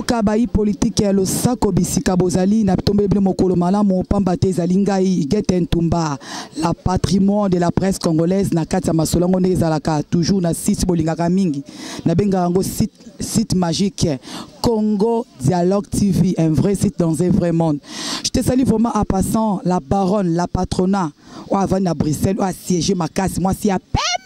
mboka bayi politike ya losako bisika bozali na bitombeli bino mokolo malamu pamba te ezali ngai igete ntumba la patrimoine de la presse congolaise na kati ya masolo yango ndenge ezalaka toujours na site bolingaka mingi nabengaka yango site, site magique Congo Dialogue TV, un vrai site dans un vrai monde. Je te salue vraiment en passant la baronne, la patrona, ou avant à Bruxelles, ou à siéger ma casse, moi si à peine.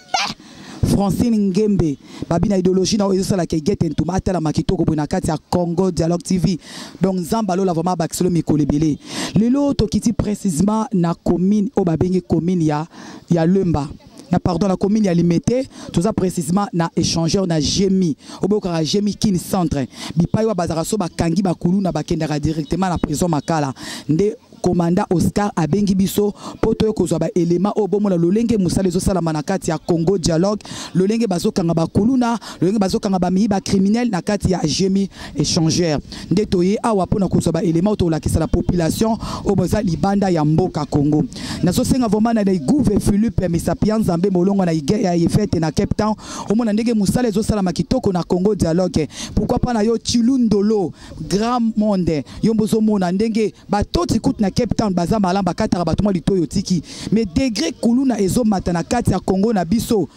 francine ngembe babi na idéologie na oyo ezosala ke gete ntuma atalama kitoko boye na kati ya congo dialogue tv donc nzambe alola vraimen abakiselo mikolo ebele lelo tokiti précisement na commune oyo babengi commune ya, ya lemba na pardon la commune ya limete toza précisément na échangeur na gemi obokaka gemi kin centre bipai wa bazalaka so bakangi bakuluna bakendaka directement na prison makala nde Komanda Oscar abengi biso mpo toye kozwa baelema oyo bomona lolenge mosala ezosalama na kati ya Congo dialogue, lolenge bazokanga bakuluna, lolenge bazokanga bamiyi bacriminel na kati ya jemi échangeur. Nde toye awa mpo na kozwa baelema oyo tokolakisa na population oyo baza libanda ya mboka Congo. Nazosenga vraiment na Iguve Philippe Misapia Nzambe molongo na Ige ya Yefete na Cape Town, omona ndenge mosala ezosalama kitoko na Congo dialogue. Pourquoi pas na yo Tshilundolo? grand monde yo bozomona ndenge batoti kutu na cape town baza malamu bakataka bato mwa litoyi otiki mais degre kuluna ezomata na kati ya congo na biso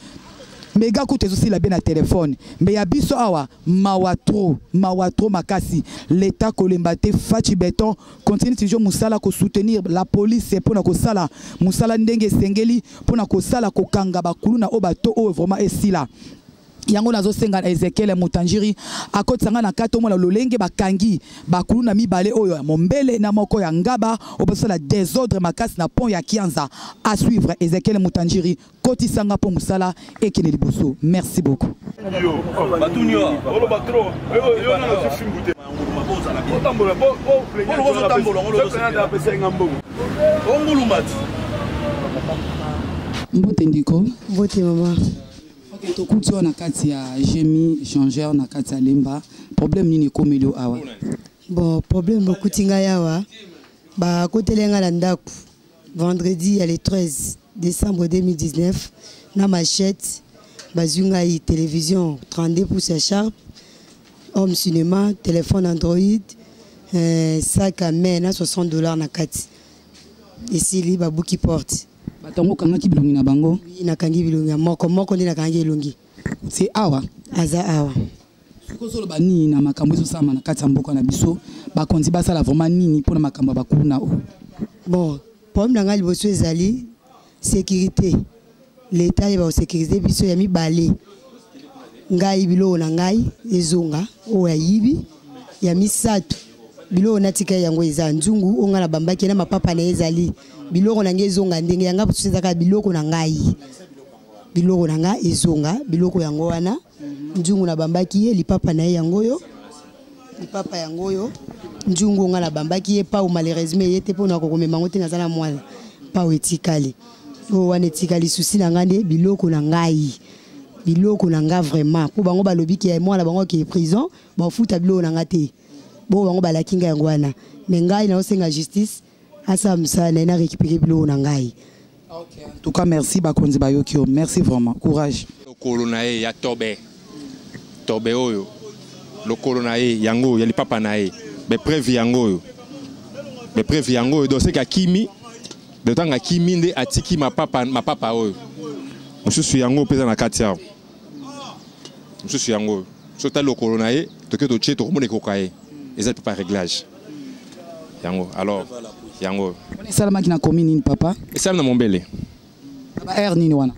mega kutu ezosila be na telefone me ya biso awa mawa tro mawa tro makasi leta kolemba te faci beton continue toujours mosala kosoutenir la police mpo na kosala mosala ndenge esengeli mpo na kosala kokanga bakuluna oyo bato oyo vraiment esila yango nazosenga na ezekiele mutanjiri akotisa ngai na kati omona lolenge bakangi bakuluna mibale oyo ya mombele na moko ya ngaba oyo basala desordre makasi na pont ya kianza a suivre ezekiele mutanjiri kotisa nga mpo mosala ekende liboso merci beaucoup mbote ndiko mbote mama Ok, tokuti yo na kati ya jemi changeur na kati ya lemba problème nini ekomeli yo awa bon problème bokuti ngai awa bakoteli ngai na ndako vendredi ya le 13 décembre 2019 na machette bazwi ngai télévision 32 pouces ya sharp home cinéma téléphone android euh, sac à main na 60 dollars na kati esili babuki porte bato yango okangaki bilongi na bango nakangi bilongi ya moko moko nde nakangaki elongi se awa aza awa soki ozoloba nini na makambo ezosalama na kati ya mboka na biso bakonzi basala vraimen nini mpo na makambo ya bakuna oyo bon problème na ngai liboso ezali securite leta ayeba kosecurise biso ya mibale ngai biloko na ngai ezonga oyo ayibi ya misato biloko natika yango eza nzungu oyo ngai nabambaki na mapapa na ye ezali biloko na ngai ezonga ndenge ya ngai mosusu ezaka biloko na ngai biloko na ngai ezonga biloko yango wana nzungu na bambaki ye lipapa na ye yango oyo lipapa yango oyo nzungu nga na bambaki ye pau malheureusement eye te mpo na kokomema yango te naza na mwana pau etikali oyo wana etikali susi na ngai nde biloko na ngai biloko na ngai vraiment mpo bango balobi ke mwana bango ke prison baofuta biloko na ngai te boo bango balaki ngai yango wana me ngai naosenga justice asala mosala na ye na récupéré biloko na ngai okay. en tout cas merci bakonzi bayoki yo merci vraiment courage lokolo na ye ya tobe tobe oyo lokolo na ye yango oyo ya lipapa na ye bepreuve yango oyo bepreuve yango oyo doseke akimi dotanga akimi nde atiki mapapa, mapapa oyo mosusu yango mpenza na kati awa mosusu yango oyo so tali lokolo na ye toke totie tokomona ekoka ye eza mpe pa réglage yango alors yango wana esalamaki na komi nini papa esalami na mombele na baheure nini wana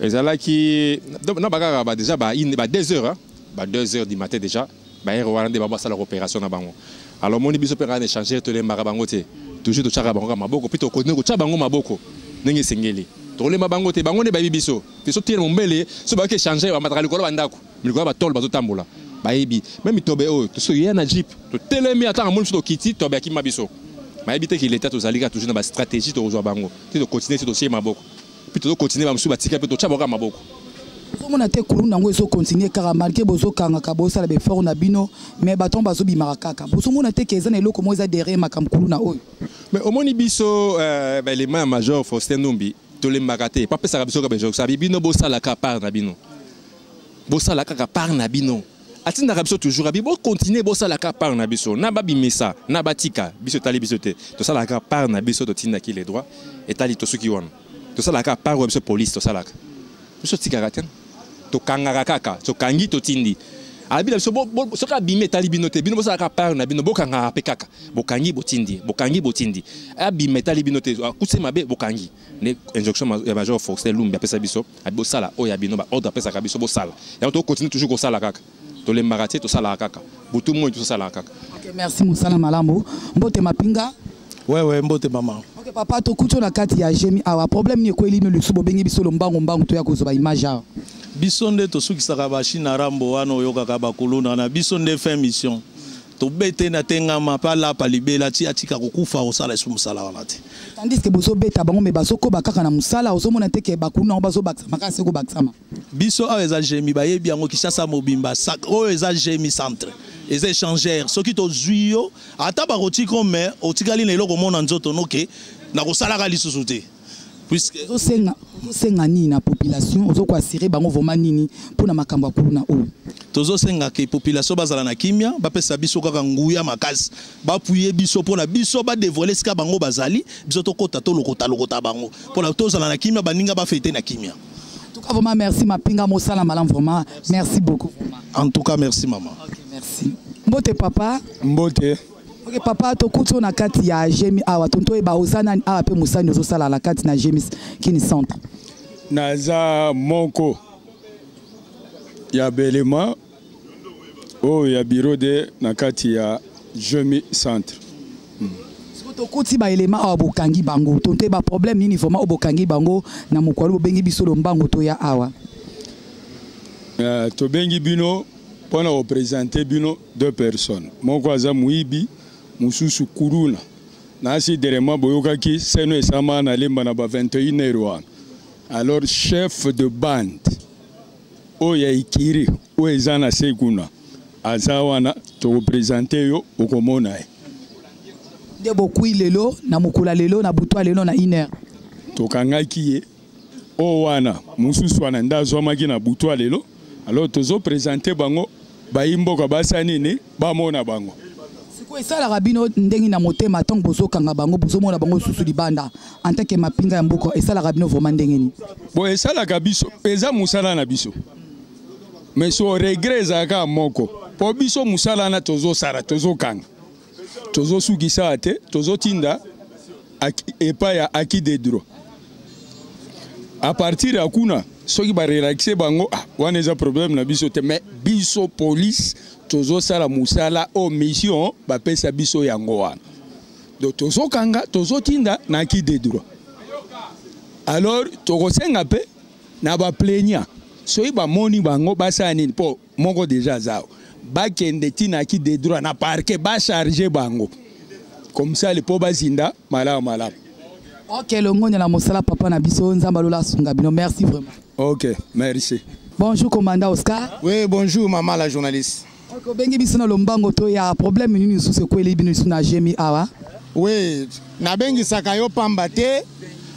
ezalaki na bakaka ba déjà ba 2 heures ba 2 heures du matin déjà baere wana nde bango basalaka opération na bango alors omoni biso mpe kaka na échangeur tolembaka bango te toujours totyaka bango kaka maboko mpe tokontinue kotya bango maboko ndenge esengeli tokolemba bango te bango nde bayebi biso mpe so tiyele mombele so bayoki échangeur bamataka likolo ya bandako likolo ya batole bazotambola bayebi meme tobe oyo tosi toyeya na jeep totelemi ata kamoni biso tokiti tobe akima biso bayebi te ke leta tozali kaka toujours na bastratégie tokozwa bango te tokontinue te totie maboko puis tozo continuer ba mususu batika puis totia boka maboko ozomona te kuluna yango ezo continuer kaka malgre bozokangaka bosala befort na bino mais baton bazobimaka kaka bozomona te ke eza na eloko moko eza derrière makambo kuluna oyo mais omoni biso euh, baelema ya major faustin numbi tolembaka te papesaka biso kaka bainjonction abi bino bosalaka part na bino bosalaka kaka part na bino atindaka biso toujours abi bo continuer bosalaka part na biso na babimisa na batika biso etali biso te tosalaka part na biso totindaki le droit etali tosuki wana tosalaka part oyo biso police tosalaka biso tikaka te tokangaka kaka tokangi totindi abila biso soki abimi etali bino te bino bosalaka part na bino bokangaka mpe kaka bokangi botindi bokangi botindi abima etali bino te akutisi mabe bokangi nde injonction ya major forcel lumbi apesa biso Abi bosala oyo ya bino ba ordre apesaka biso bosala. Yango to continue toujours kosala kaka. Tolembaka te tosalaka kaka. Butu moi tosalaka kaka. Okay, merci mosala malamu. Mbote mapinga. Ouais ouais mbote maman. Okay papa to kuto na kati ya jemi awa problème ni ekweli no lusubo bengi biso lombango mbango to ya kozoba image awa. Biso nde tosukisaka ba China Rambo wana oyokaka ba kuluna na biso nde fin mission. tobete na tengama mpe alapa libela ti atika kokufa kosala esu mosala wana te tandis ke bozobeta bango me bazokoba kaka na mosala ozomona te ke bakulu nango bazobakisama kaka se kobakisama biso awa eza jemi bayebi yango kishasa mobimba oyo eza jemi centre eza échangeur soki tozwi yo ata bakotika me otikali na eloko omona nzoto noke nakosalaka lisusu te puisque ozosenga ozosenga nini na population ozokoasire bango vraimen nini mpo na makambo ya kuluna oyo tozosenga ke population bazala na kimia bapesa biso kaka nguya makasi bapuye biso mpo na biso badevoile esika bango bazali biso tokota tolokotalokota bango mpo na tozala na kimia baninga bafete na kimia cas, vraiment, merci, ma pinga, mosala, malam, vraiment. Merci beaucoup. En tout cas, merci, maman. Ok, merci. Mbote, papa. Mbote. Ok papa tokuti yo na kati ya Gemi awa tonto yeba oza nani awa mpe mosani ozosala na kati na Gemi Kini centre. Naza moko ya belema oyo oh, ya bureau de na kati ya Gemi centre. Hmm. tokuti baelema awa bokangi bango tonto yeba problème nini vraiment oyo bokangi bango na mokwalu bobengi biso lombango toya awa. Uh, tobengi bino mpo na kopresente bino Deux personnes moko aza muibi mususu kuluna na asi derema boyokaki seno esama na lemba na ba 21 heure wana alors chef de bande oyo ya ikiri oyo eza na se kuna aza wana tokopresente yo okomona ye nde bokui lelo na mokula lelo na butu ya lelo na une heure tokangaki ye oyo wana mosusu wana nde azwamaki na butu ya lelo alors tozo présente bango bayi mboka basala nini bamona bango sikoyo esalaka bino ndenge na motema ntango bozokanga bango bozomona bango lisusu libanda en tant que mapinga ya mboka esalaka bino vraiment ndenge nini bon esalaka biso eza mosala na biso mais so regret ezalaka moko mpo biso mosala wana tozosala tozokanga tozosukisa te tozotinda epa ya aki de droit a partir ya kuna soki barelaxe bango ah, wana eza problème na biso te mais biso police tozosala mosala o mission bapesa biso yango wana donc tozokanga tozotinda na aki de droit alors tokosenga mpe na baplaignant soki bamoni bango basala nini mpo moko deja aza awa bakende ntina ki de droit na parke bacharge bango komisali mpo bazinda malamu malamu ok longonya na mosala papa na biso nzambe alola asunga bino merci vraiment ok merci bonjour commanda oscar oui bonjour mama la journaliste ok obengi biso na lombango to ya problème nini lisusu ekweli bino lisusu na jemi awa oui nabengisaka yo pamba te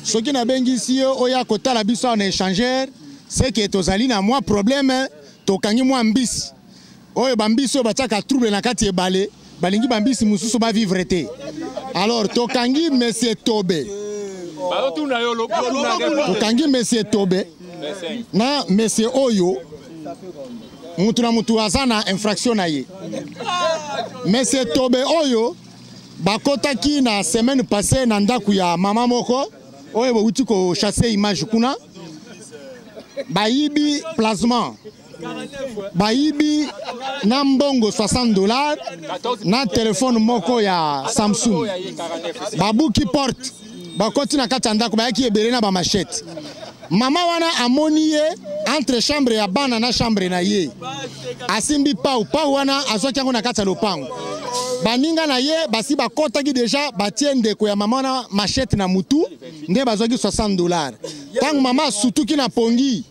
soki nabengisi yo oya kotala biso awa na échangeur seke tozali na mwa problème tokangi mwa mbisi oyo bambisi oyo batiaka trouble na kati ebale balingi bambisi mosusu bavivre te alors tokangi monsieur tobe tokangi monsieur tobe na monsieur oyo motu na motu aza na infraction na ye monsieur tobe oyo bakotaki na semaine passée na ndako ya mama moko oyo bowuti ko chasse image kuna bayibi plasma bayibi na mbongo 60 dollars na telefone moko ya samsung babuki porte bakoti na kati ya ndako bayaki ebele na bamashete Mama wana amoni ye entre chambre ya bana na chambre na ye, asimbi pau pau wana azwaki yango na kati ya lopango. Baninga na ye basi bakotaki deja, batie ndeko ya mama wana machete na mutu, nde bazwaki 60 dollars. Ntango mama asutuki na pongi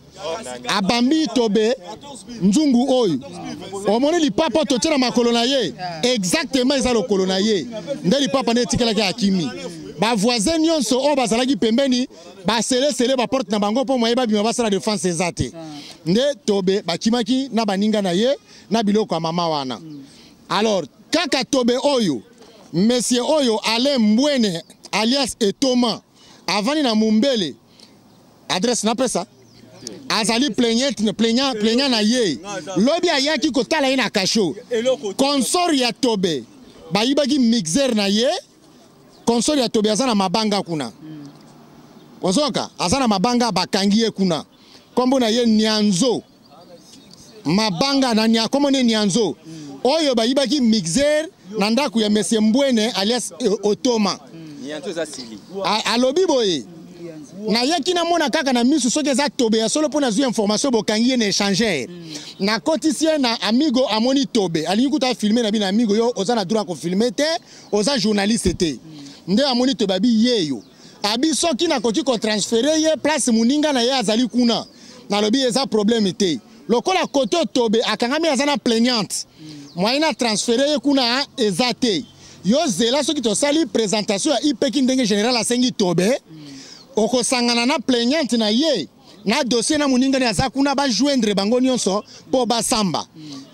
abambi tobe nzungu oyo omoni lipapa totie na makolo na ye exactement eza lokolo na ye nde lipapa nde etikelaki akimi bavoisin nyonso oyo bazalaki pembeni baselesele baporte na bango mpo moye babima basala defense eza te nde tobe bakimaki na baninga na ye na biloko ya mama wana alors kaka tobe oyo monsieur oyo alain mbwene alias etoma avandi na mombele adresse napesa azali plaignant na ye lobi ayaki kotala ye na kasho consort ya tobe bayibaki mixer na ye console ya tobi aza na mabanga kuna mm. ozoka aza na mabanga bakangi ye kuna nkombo na ye nianzo mabanga na nia nkombo ne nianzo mm. oyo bayibaki mixer na ndako ya monsieur mbwene alias eh, otoma mm. alobi boye nayaki namona kaka na misu soki eza tobe ya solo mpo nazwi information bokangi ye na échangeur mm. nakotisi ye na amigo amoni tobe alingi kuta filme na bino amigo yo oza na droit ya kofilme te oza journaliste te nde amoni to babi yeyo abi soki nakoki kotransfere ye place moninga na ye azali kuna nalobi eza problème te lokola kote otobe akangami aza na plaignante moyen na transfere ye kuna eza te yo zela soki tosali présentation ya ipeki ndenge général asengi tobe okosangana na plaignante na ye na dossier na moninga ne aza kuna bajoindre bango nyonso mpo basamba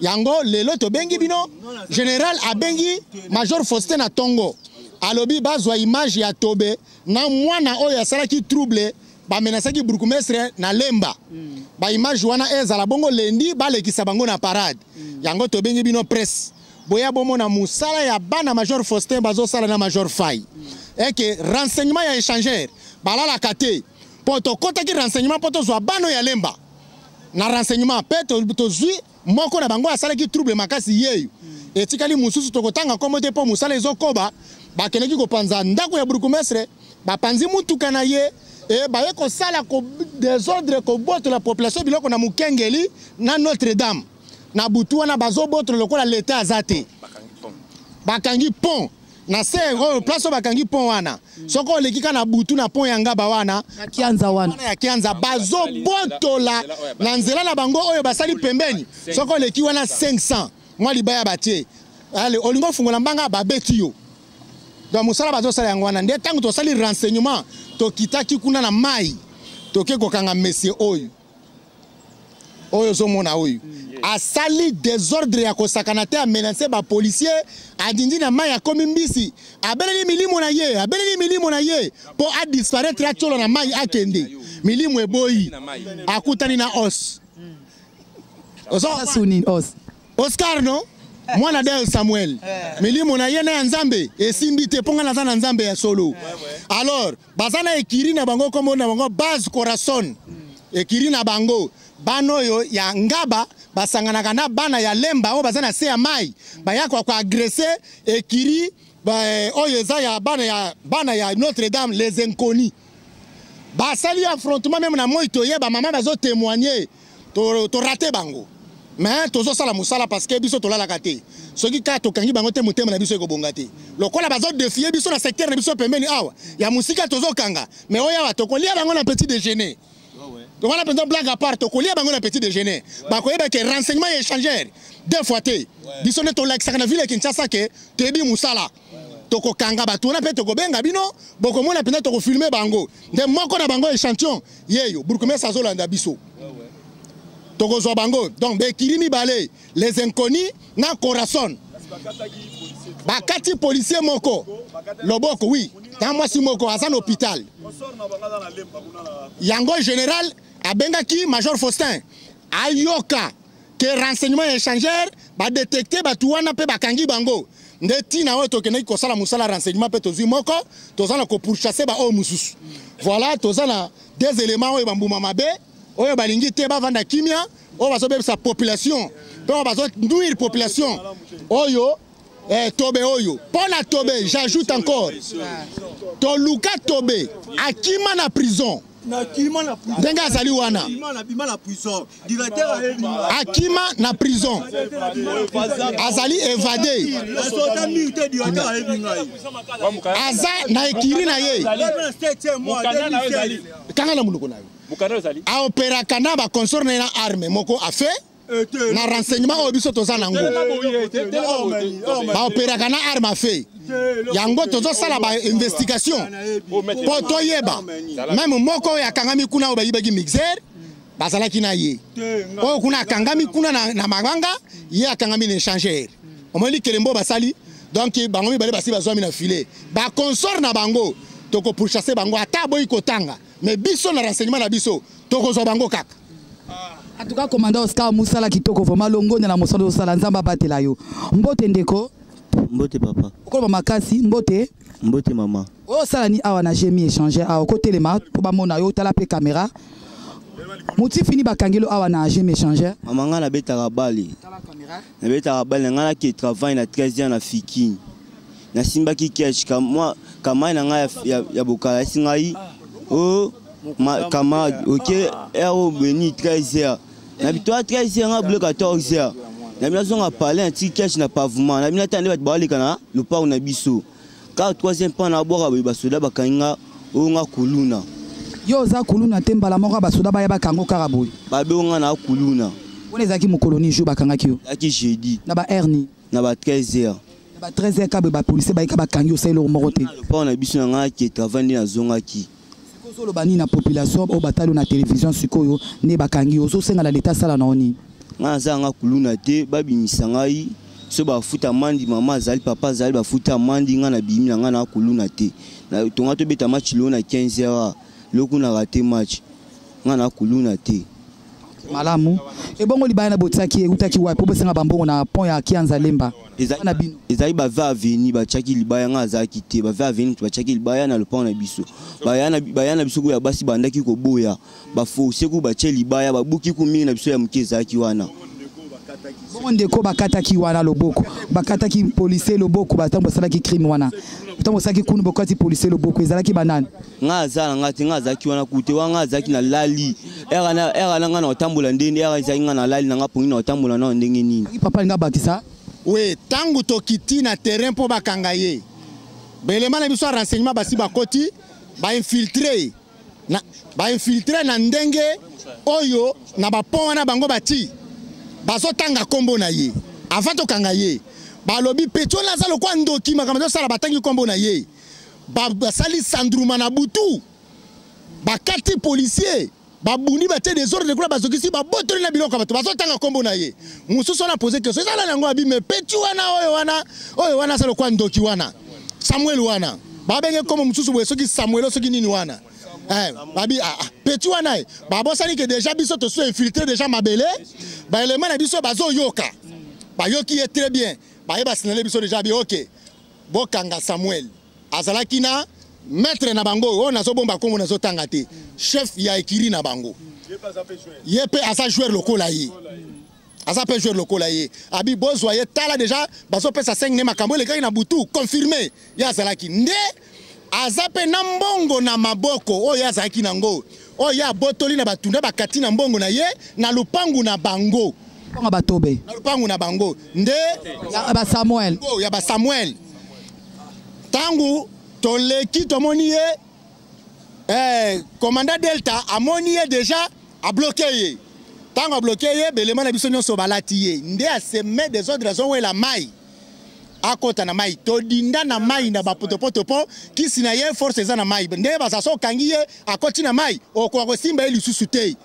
yango lelo tobengi bino général abengi major faustin na tongo alobi bazwa image ya tobe na mwana oyo asalaki trouble bamenasaki bourgmestre na lemba mm. baimage wana ezala bongo lendi balekisa bango na parade mm. yango tobengi bino presse boya bomona mosala ya bana major faustin bazosala na major fai mm. eke renseignement ya échangeur balalaka te mpo tokotaki renseignement mpo tozwa bano ya lemba na renseignement mpe tozwi moko na bango asalaki trouble makasi yeyo etikali mosusu tokotanga nkombo te mpo mosala ezokoba bakendaki kopanza ndako ya burgumestre bapanzi motuka na ye e baye kosala ko desordre kobotola population biloko na mokengeli na notre dame na butu wana bazobotola lokola leta aza te bakangi pont na se oyo place oyo bakangi pont wana soki oleki ka na butu na pont ya ngaba wana kianza wana ya kianza bazobotola na nzela na bango oyo basali pembeni soki oleki wana 500 mwa libaya batie ale olingi ofungola mbanga babeti yo donc mosala bazosala yango wana nde ntango tosali renseignement tokitaki kuna na mai toke kokanga mesie oyo oyo ozomona oyo asali desordre ya kosakana te amenase bapolisier adindi na mai akomi mbisi abeleli milimo na ye abeleli milimo na ye mpo adisparaitre atyola na mai akende milimo eboyi akutani na os oscar no mwana deo samuel eh. milimo na ye na ya nzambe esimbi te mpo ngai naza na nzambe ya solo alors baza na ekiri na bango kombo na bango base corazon ekiri na bango bana oyo ya ngaba basanganaka na bana ya lemba oyo baza na se ya mai bayaka koagrese ekiri eh, oyo eza ya bana ya, bana ya notre dame les inconis basali affrontement meme na moi toye bamama bazotemoigne to, to rate bango mais tozosala mosala parce que biso tolalaka te soki kaka tokangi bango te motema na biso ekobonga te lokola bazodefie biso na secteur na biso pembeni awa ya mosika tozokanga mais oyo awa tokolia bango na petit déjeuner donc wana mpenza blague à part tokolia bango na petit déjeuner bakoyeba ke renseignement ya échangeur deux fois te biso nde tolakisaka na ville ya kinshasa ke toyebi mosala tokokanga bato wana mpe tokobenga bino bokomona mpenza tokofilme bango nde moko na bango échantillon yeyo bourgmestre azolanda biso tokozwa bango donc bekili mibale les inconnus na corazon bakati policier moko loboko wi na mwasi moko aza na hôpital yango général abengaki major faustin ayoka ke renseignement ya échangeur badetecte bato wana mpe bakangi bango nde ntina oyo tokendaki kosala mosala renseignement mpe tozwi moko toza na kopourchasse baoyo mosusu voilà toza na des éléments oyo bambuma mabe oyo balingi te bavanda kimia oyo bazobebisa population mpe oyo bazonuire population oyo Eh, tobe oyo mpo na tobe j'ajoute encore toluka tobe akima na prison ndenge azali wana akima na prison azali evade aza na ekiri na ye kanga na monoko na yo aoperaka na baconsor na ye na arme moko afe na renseignement oyo biso toza nango baoperaka na arme à feu yango tozosala ba investigation mpo toyeba meme moko oyo akangami kuna oyo bayibaki mixer bazalaki na ye oyo kuna akangami kuna na, na mabanga ye akangami na échangeur omoni likelembo basali donc bango mibale basi bazwami na filet baconsort na bango tokopourchasse bango ata aboyi kotanga mais biso na renseignement na biso tokozwa bango kaka en tout cas commandant oscar mosala kitoko vraimen longonya na mosala osala nzambe abatela yo mbote ndeko mbote papa okoloba makasi mbote mbote mama osala ni awa na gemi échanger awa okotelema mpo bamona yo otala mpe caméra motifi ni bakangelo awa na gemi échanger mama ngai nabetaka bale nabetaka bale na ngai nake travail na 13 ans na fikin nasimbaki kesh kamai na ngai ya, ya, ya bokala esi ngai o oh, camarade ok heure oyo beni 13 heures na bitoa 13 heures ngai bule 14 heures na bino azonga pale na tiki kesh na pavement na bino ata nde bato bawaleka na lopango na biso kaka troisième mpa na bwaka boye basoda bakangi nga oyo nga kuluna yo oza kuluna te mbala moko basoda baya bakango kaka boye babengo nga na kuluna wana ezalaki mokolo ni jour bakangaki yo ezalaki jeudi na ba heure ni na ba 13 heure na ba 13 heure kaboye bapolisie bayika bakangi osali eloko moko te lopango na biso na ngai aketa avandi nazongaki sikoyo ozoloba nini na population oyo batali na télévision sikoyo nde bakangi yo ozosenga na leta asala na yo nini ngai naza yanga kuluna te babimisa ngai so bafuta mandi mama azali papa azali bafuta mandi ngai na bimi na ngai na kuluna te tonga tobeta match lelo na 15 heures lokunaka te match ngai na kuluna te malamu ebongo libaya na botiaki eutaki wapi po bosenga bambongo na pont ya kianza lemba na bino ezali bave aveni batiaki libaya ngai azalaki te bave aveni batiaki libaya na lopango na biso baya na biso kuya basi bandaki koboya baforce ku batie libaya babuki ku mingi na biso ya moke ezalaki wana bongo ndeko bakataki wana loboko bakataki policier loboko batango basalaki crime wana ntango bosalaki kunu bokati policier loboko ezalaki banani nga aza na nga te nga azalaki wana kute wana nga azalaki na lali era na era na nga na otambola ndenge era ezalaki nga na lali na nga pongi na otambola na ndenge nini papa linga bakisa we tangu tokiti na terrain mpo bakanga ye belema na biso ya renseignement basi bakoti bainfiltre na bainfiltre na ndenge oyo na bapont wana bango bati bazotanga nkombo na ye avant tokanga ye balobi petrole aza lokola ndoki makambo azosala batangi nkombo na ye basali sandruma na butu bakati policier babundi batie desordre kuna bazokisi babotoli na biloko ya bato bazotanga nkombo na ye mosusu wana pose question ezala na yango abime peti wana oyo wana oyo wana aza lokola ndoki wana samuel wana babenge nkombo mosusu boye soki samuelo soki nini wana eh, babi ah, ah, peti wana e babosani ke deja biso tosu infiltre deja mabele baelema na biso bazoyoka bayoki ye très bien baye basinale biso deja bi oke okay. bokanga samuel azalaki na maître na bango oyo nazobomba nkombo nazotanga te chef ya ekiri na bango ye mpe aza joueur lokola ye aza mpe joueur lokola ye abi bozwa ye tala deja bazopesa 5 ne makambo elekaki na butu confirme ye azalaki nde aza mpe na mbongo na maboko oyo ye azalaki na yango oyo ye abotoli na batunda bakati na mbongo na ye na lopangu na bango na batobe na lopangu na bango nde ya basamuel ya basamuel ntango toleki tomoni ye eh, commandant delta amoni ye deja abloke ye ntango abloke ye belema na biso nyonso balati ye nde aseme desordre azowela mai akota na mai todinda na mai na bapotopoto mpo kisi na ye force eza na mai nde baza so okangi ye akoti na mai okoka kosimba ye lisusu te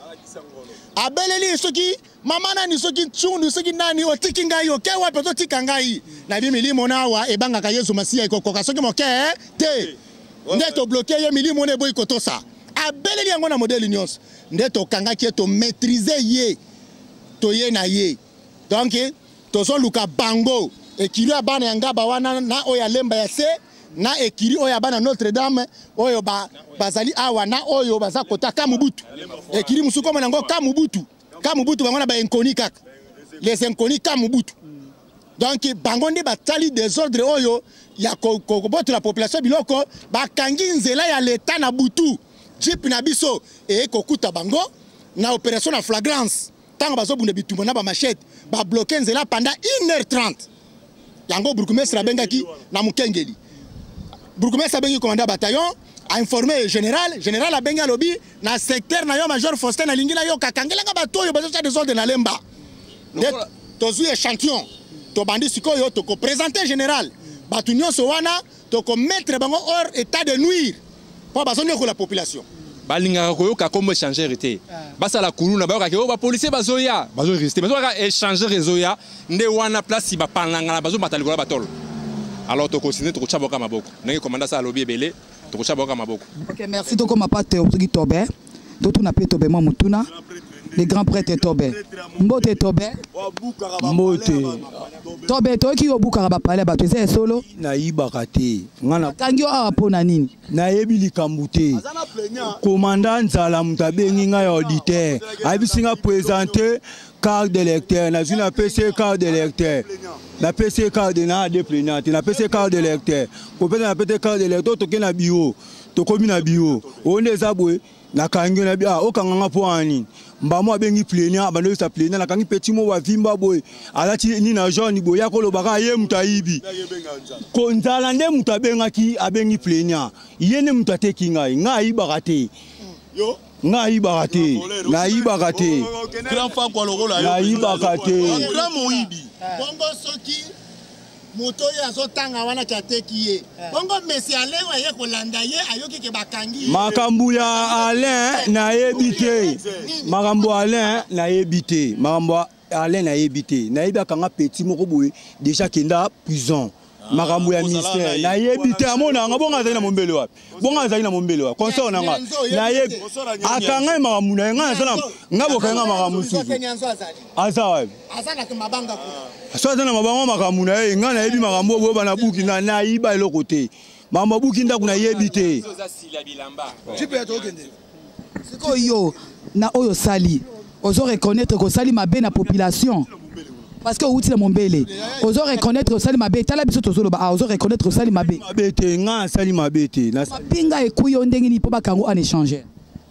abeleli soki mama nani soki ncundu soki nani otiki ngai oke wapi ozotika ngai na bi milimo na awa ebangaka yezu masiya ekokoka soki moke eh, te nde tobloke ye milimo wana eboyi kotosa abeleli yango na modeli nyonso nde tokangaki ye tomaitrise ye toye na ye donc tozoluka bango ekiri ya bana ya ngaba wana na oyo ya lemba ya se na ekiri oyo ya bana notre dame oyo ba, bazali awa na oyo baza kota ka mobutu ekiri mosusu komona yango ka mobutu ka mobutu bango na bainkoni kaka les inconis ka mobutu donc bango nde batali desordre oyo ya kobotola population biloko bakangi nzela ya leta na butu jipe na biso eye kokuta bango na opération na flagrance ntango bazobunda bitumba na bamachete babloke nzela panda 1h30 yango bourgmestre abengaki na mokengeli bourgmestre abengi commandant bataillon ainforme général général abengi alobi na secteur na yo major faustin nalingi nayoka kangelanga bato oyo bazotya desordre na lemba nde tozwi échantillon tobandi sikoyo tokopresente général bato nyonso wana Toko mettre bango hors etat de nuire po bazo niokola population. balingaka koyoka kombo échangeur te ah. basala kuluna bayokaka ke oh, bapolisier bazoya bazo reste bazo kaka échangeur ezoya nde wana place bapalangana bazomata likolo ya batolo alors tokosine tokotya boka maboko ndenge komanda sa alobi ebele tokotya boka maboko ok merci tokoma pa soki tobe totuna mpe tobe mwa motuna le grand prêtre tobe mbote tobe mbote tobe toyoki yo obukaka bapale ya bato eza ya solo nayibaka te akangi yo awa mpo na nini nayebi likambo te komanda nzala moto abengi ngai auditeur ayebisi ngai présente carte de lecteur nazwi napesi ye carte de lecteur napesi ye carte de na depleniante napesi ye carte de lecteur kopesa napesi ye carte de lecteur toke na biro tokomi na biro oyo nde eza boye nakangi na bia ah, okanga nga mpo wana nini mbamo abengi plenia abandi oyebisa plenia nakangi peti mo bavimba boye alati nini na jaune boye ya koloba kaka ye moto ayibi ko nzala nde moto abengaki abengi plenia ye nde moto ateki ngai ngai ayibaka te nga ayibaka te nayibaka te nayibaka te bongo soki moto oyo azotanga wana ke ateki ye eh. bongo mesi alain oyo aye kolanda ye ayoki ke bakangi makambo ya alain nayebi te makambo alain nayebi te makambo Alain nayebi te nayebi akanga petit moko boye déjà kenda prison ah, makambo ya mystère nayebi te amona yanga bongo azali na mombele wapi bongo azali na mombele wapi consort na nga nayebi akanga ye makambo na ye ngai naza na nga bokai nga makambo mosusu aza wapi so aza na mabango makambo na ye ngai nayebi makambo oyo boyeba na buki na nayiba eloko te makambo abuki ndako nayebi te sikoyo yo na oyo osali ozo reconnaître kosali mabe na population parce que outi na mombele ozo reconnaître osali mabe tala biso tozoloba a ah, ozo reconnaître osali mabe mabe te nga asali mabe te mapinga ekui yo ndenge nini mpo bakango en échanger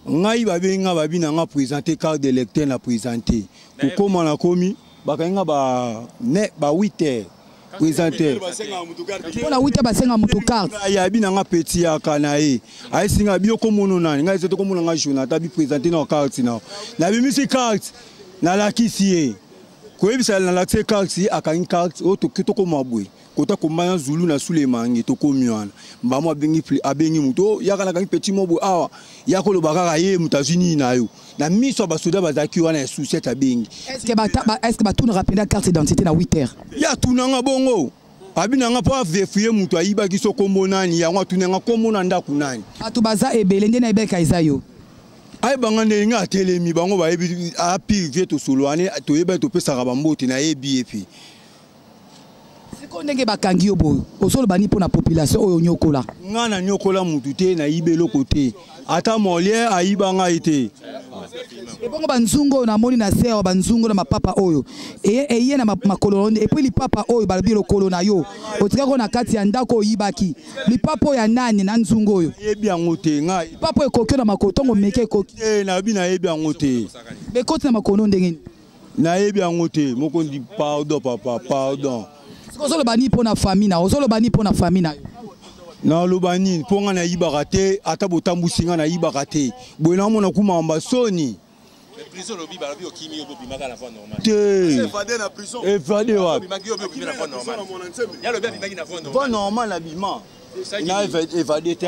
ngai babengi nga babi na nga présente carte d'électeur na présente kokoma nakomi bakangi nga ba ne ba 8 heures présente mpona 8 heures basenga moto carte yabi na nga peti yaka na ye ayesinga bi okomono nani ngai ese tokomona nga jonata biprésente na carte na nabimisi carte nalakisi ye koyebisa nalakisi ye carte akangi carte oyo tokoma boye kota kombaya zulu na sulemange tokomi wana mbamo abengi abengi moto oh, yaka na kangi petit mobo awa ya koloba kaka ye moto azwi nini na yo na miso ya basoda bazalaki wana ya susiete abengi estce batunaka mpenza carte identité na 8 heure ya tunanga bongo abi na nga mpo avefuye moto ayibaki so kombo nani yango atuna nga kombo na ndako nani bato baza ebele nde nayebeka eza yo ayebanga ndenge nga atelemi bango bayebi apire vie tosoloane toyebani topesaka bambote nayebi ye mpe sikoyo ndenge bakangi yo boye ozoloba nini mpo na population oyo onyokola nga nanyokola mutu te nayiba eloko te ata moliere ayiba ngai te ebongo banzungu oyo namoni na se awa banzungu na mapapa oyo eye eye na ma- makolo na yo nde epui lipapa oyo balobi lokolo na yo otikako na kati ya ndako oyibaki lipapa oyo ya nani na nzungu oyo nayebi yango te nga lipapa oyo ekoki yo na makolo ntongo meke ekoki te nayebi nayebi yango te ekoti na makolo ndenge nini nayebi yango te mokonzi pardon papa pardon ozoloba nini mpo na famille na ozoloba nini mpo na famille na yo naloba nini mpo ngai nayibaka te ata botambusi ngai nayibaka te boye namona kumamba soni evade wapi normal abima na evade te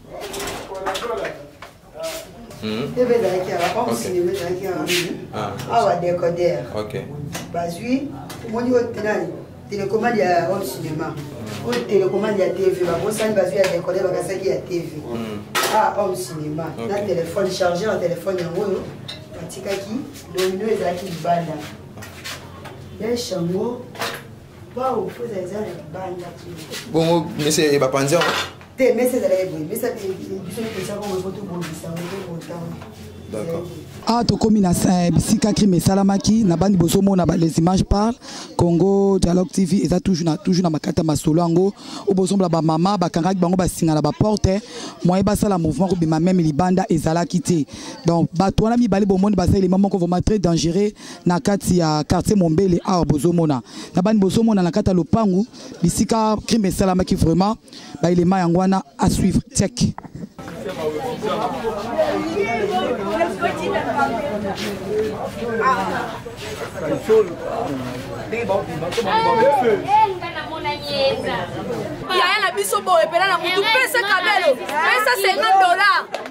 nde ezalaki ya baconsigne ezalaki ya awa decoder bazwi omoni oyo tenani telecommande ya home cinéma hmm. oyo telecommande ya tv babosani bazwi ya decoder bakasaki ya tv hmm. a ah, home cinéma na telefone charger ya telefone yango oyo batikaki domino ezalaki libanda ya shango bongo mese eyeba panzi yango te mese ezalaki boye mese biso topesaka boye po tobongisa yango tobotango d'accord awa ah, tokomi na eh, bisika crime esalamaki na bandi bozomona les images parle congo dialogue tv eza toujours na, toujours na makata masolo yango oyo bozomona bamama bakangaki bango basinga na baporte moyen basala mouvement kobima meme libanda ezalaki te donc bato wana mibale bomoni baza elema moko vraiment très dangereux na kati ya quartier mombele awa bozomona na bani bozomona na kati ya lopangu bisika crime esalamaki vraiment baelema yango wana a suivre check yaya na biso boye mpela na motu pesa kabelo pesa 50 dollars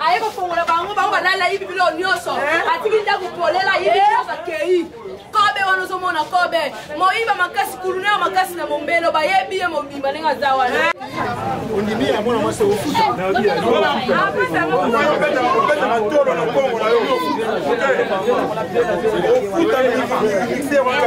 aye kofongola bango bango balala ayibi biloko nyonso eh? atiki ndako polela ayibi eh? nyonso akei kobe wana ozomona kobe moyiba makasi kuluna ya makasi na mombelo bayebi ye mobimba ndenge aza wana eh? ondimi ya mwana mwasi ofuta matolo na kongo na yo ofuta mixe wana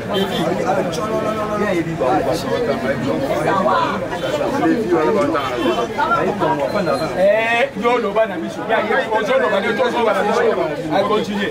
Eh, yo loba na biso ozoloba nde tozoloba na biso akontinue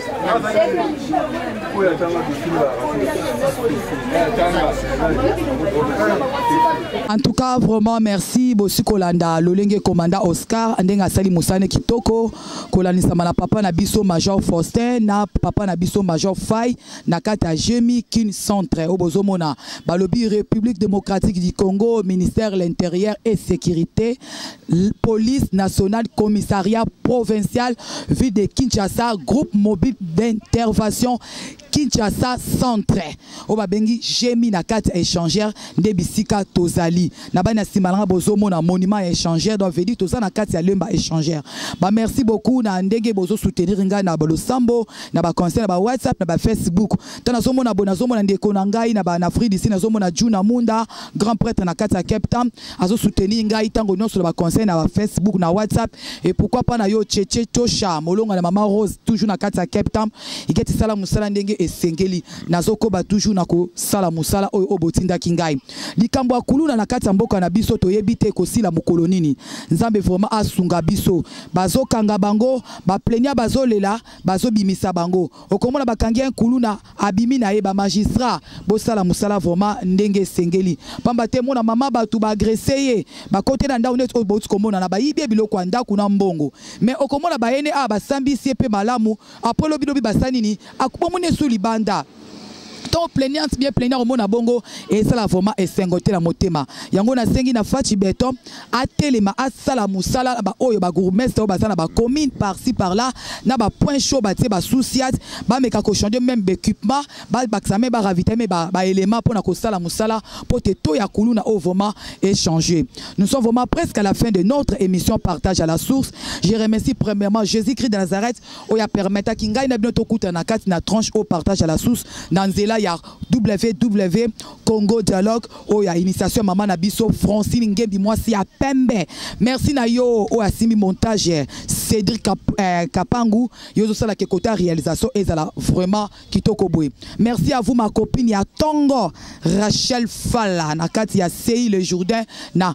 en tout cas vraiment merci bosi kolanda lolenge commanda oscar ndenge asali mosane kitoko kolandisama na papa na biso major faustin na papa na biso major fai na kati ya jemi kin centre oyo bozomona balobi république démocratique du congo ministère l'intérieur et sécurité police nationale commissariat provincial ville de kinshasa groupe mobile d'intervention kinshasa centre oyo babengi jemi na kati ya échangeur nde bisika tozali na bani ya nsima nanga bozomona monument ya échangeur donc vedi toza na kati ya lemba échangeur bamerci beaucoup na ndenge bozosoutenir ngai na losambo na ba conseil na ba WhatsApp na ba Facebook ta nazomona bo nazomona ndeko na ngai na ba na Afrique d'ici nazomona Juna Munda grand prêtre na kati ya Cape Town azo soutenir ngai tango nyonso na ba conseil na ba Facebook na WhatsApp et pourquoi pas na yo Cheche Tosha molonga na maman Rose toujours na kati ya Cape Town iketi sala musala ndenge esengeli nazokoba toujours na kosala musala oyo obotindaki ngai likambo ya kuluna na kati ya mboka na biso toyebi te kosila mokolo nini nzambe vraiment asunga biso bazokanga bango baplenia bazolela bazobimisa bango okomona bakangi ya nkuluna abimi na ye bamagistrat bosala mosala vraimen ndenge esengeli mpamba te mona mama bato baagrese ye bakote na ndako neti oyo bouti komonana bayibi ye biloko ya ndako na mbongo me okomona bayene awa basambisi ye mpe malamu apolobi lobi basa nini akubomoni esu libanda to plaignante bien plaignant omona bongo esala vraiment esengo te na motema yango nasengi na faci beton atelema asala mosala na baoyo bagourmestre oyo baza na bacommune parci par là na bapoint chaud batie basusiate bameka kochange meme baéquipement babakisa me baravitame baélément mpo na kosala mosala mpo te to ya kuluna oyo vraiment échange nous sommes vraiment presque à la fin de notre émission partage à la source je remercie premièrement jésus christ de nazareth oyo apermetaki ngai na bino tokutana kati na tranche au partage à la source na nzela ya ww congo dialogue oyo ya initiation ya mama na biso francine ngembi mwasi ya pembe merci na yo oyo asimbi montage cédric Kap, eh, kapangu yo ozosala ke kota réalisation ezala vraiment kitoko boye merci à vous ma copine ya tongo rachel fala na kati ya sei le jourdain na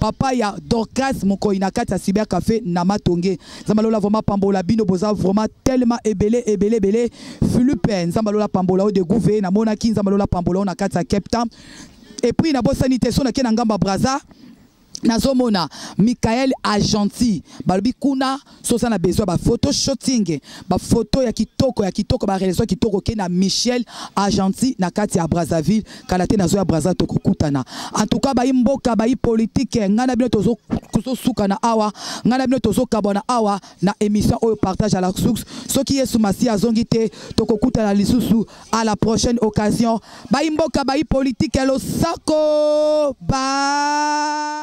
papa ya Dorcas Mokoyi na kati ya Cyber Café na Matonge. Zambalola vraiment pambola bino boza vraiment tellement ebele ebele ebele. Philippe Zambalola pambola o de gouve na mona ki Zambalola pambola na kati ya Cape Town. Et puis na bosani te sona ke na ngamba Brazza. Nazomona Michael Agenti balobi kuna so oza na besoin ba photo shooting ba photo ya kitoko ya kitoko ba relation kitoko ke na Michel Agenti na kati ya Brazzaville kala te nazo ya Brazza tokokutana en tout cas bayi mboka bayi politique ngai na bino tozo tozo suka na awa ngai na bino tozo kabona awa na émission oyo partage à la source soki Yesu Masi azongi te tokokutana lisusu à la prochaine occasion bayi mboka bayi politique losako ba